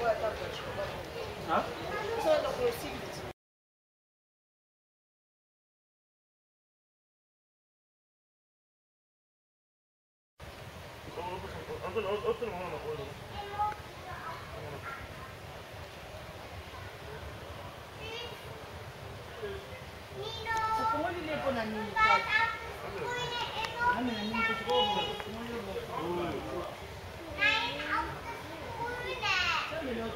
Hã? Você anda com o seguinte. 어떤 거 하나 보여줘. 부모님 일본 아니니까. 하면 아니니까 죽어. 부모님 일본.